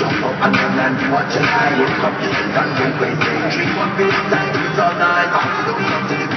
I'm and down and watch I will come to the dungeon with. Dream of it, all night. I'm